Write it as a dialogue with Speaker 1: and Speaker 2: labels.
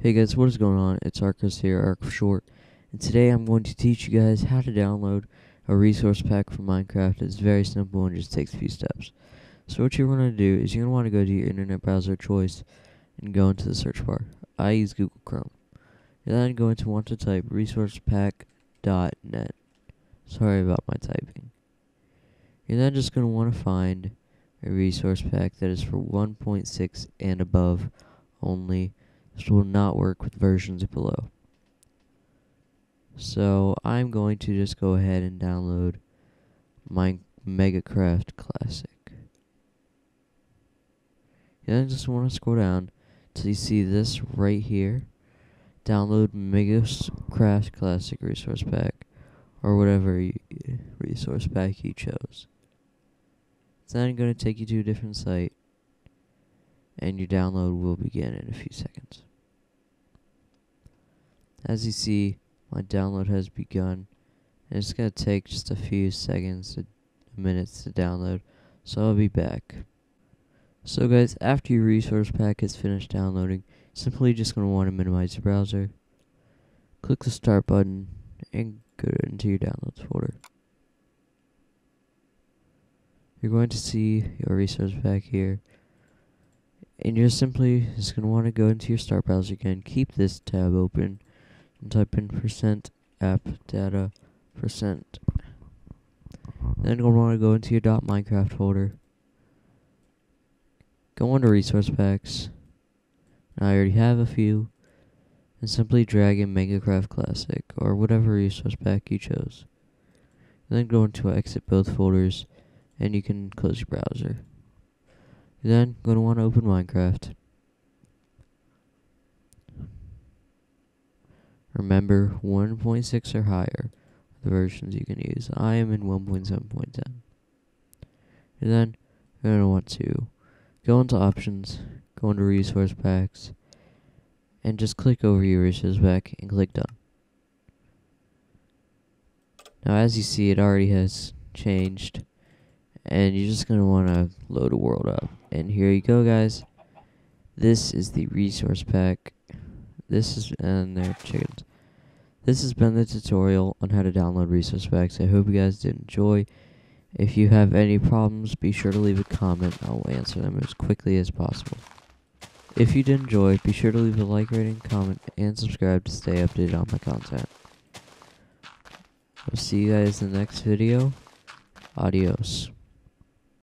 Speaker 1: Hey guys, what is going on? It's Arkaras here, Arc short, and today I'm going to teach you guys how to download a resource pack for Minecraft. It's very simple and just takes a few steps. So what you're going to do is you're going to want to go to your internet browser choice and go into the search bar. I use Google Chrome. You're then going to want to type resourcepack.net. Sorry about my typing. You're then just going to want to find a resource pack that is for 1.6 and above only. This will not work with versions below. So I'm going to just go ahead and download my Megacraft Classic. You then just want to scroll down till you see this right here. Download Megacraft Classic Resource Pack or whatever resource pack you chose. It's then going to take you to a different site and your download will begin in a few seconds. As you see, my download has begun. And it's going to take just a few seconds to minutes to download, so I'll be back. So guys, after your resource pack is finished downloading, simply just going to want to minimize your browser. Click the start button and go into your downloads folder. You're going to see your resource pack here. And you're simply just going to want to go into your start browser again, keep this tab open, and type in percent app data percent. Then you'll want to go into your .minecraft folder. Go into resource packs. I already have a few. And simply drag in Megacraft Classic or whatever resource pack you chose. And then go into exit both folders and you can close your browser. Then You're going to want to open Minecraft. Remember, 1.6 or higher the versions you can use. I am in 1.7.10. And then you're going to want to go into options, go into resource packs, and just click over your resource pack and click done. Now as you see it already has changed and you're just going to want to load a world up. And here you go guys. This is the resource pack. This is and their chickens. This has been the tutorial on how to download resource packs. I hope you guys did enjoy. If you have any problems, be sure to leave a comment. I will answer them as quickly as possible. If you did enjoy, be sure to leave a like, rating, comment, and subscribe to stay updated on my content. I'll see you guys in the next video. Adios.